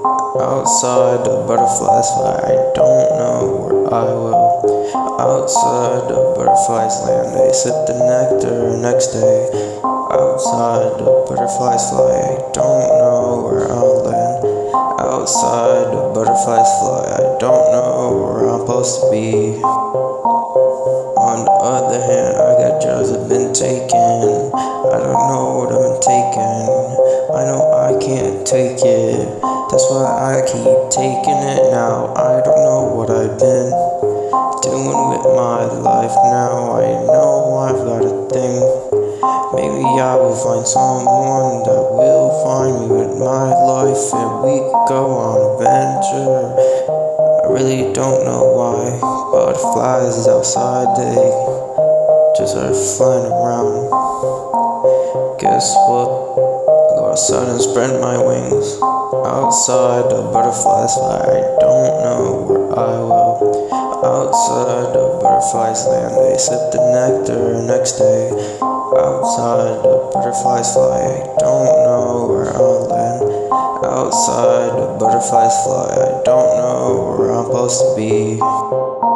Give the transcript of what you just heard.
Outside the butterflies fly, I don't know where I will. Outside the butterflies land, they sip the nectar next day. Outside the butterflies fly, I don't know where I'll land. Outside the butterflies fly, I don't know where I'm supposed to be. On the other hand, I got drugs that been taken. I don't know what Take it. That's why I keep taking it now. I don't know what I've been doing with my life now. I know I've got a thing. Maybe I will find someone that will find me with my life and we go on adventure. I really don't know why butterflies outside they just are flying around. Guess what? Outside and spread my wings. Outside the butterflies fly, I don't know where I will. Outside the butterflies land, they sip the nectar next day. Outside the butterflies fly, I don't know where I'll land. Outside the butterflies fly, I don't know where I'm supposed to be.